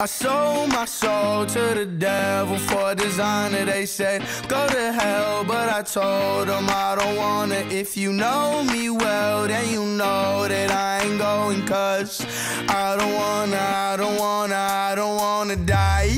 I sold my soul to the devil for a designer. They said, go to hell, but I told them I don't wanna. If you know me well, then you know that I ain't going, cause I don't wanna, I don't wanna, I don't wanna die.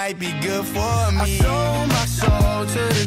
might be good for me. I sold my soul to